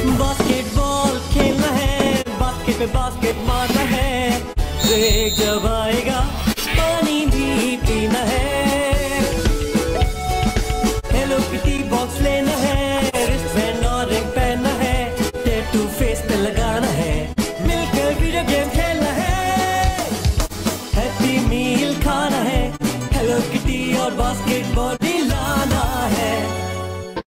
Basketball खेलना है, basket पे बास्केट मारना है। ब्रेक जब आएगा, पानी भी पीना है। हेलो किटी बॉक्स लेना है रिस्टबैंड और रिंग पहनना है टैटू फेस पे लगाना है। मिलकर वीडियो गेम खेलना है। हैप्पी मील खाना है। हेलो किटी और बास्केटबॉल